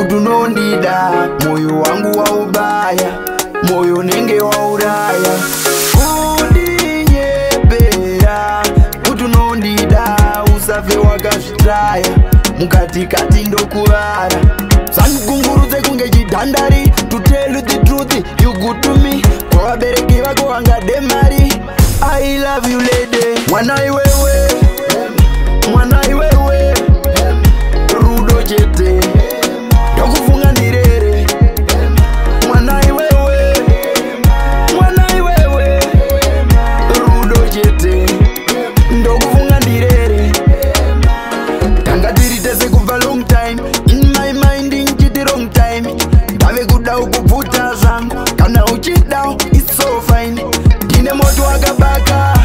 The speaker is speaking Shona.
kutunondida moyo wangu waubaya moyo nenge wauraya kundinyepera kutunondida usafe wakazvitaya mukatikati ndokuvara zvangugungurudze kunge chidhandari to tell you the truth you good to me kwavabereki vako vangade mari i love you lady when i will kubvuta zvangu kana uchidawo isofaini ndine moto wakabaka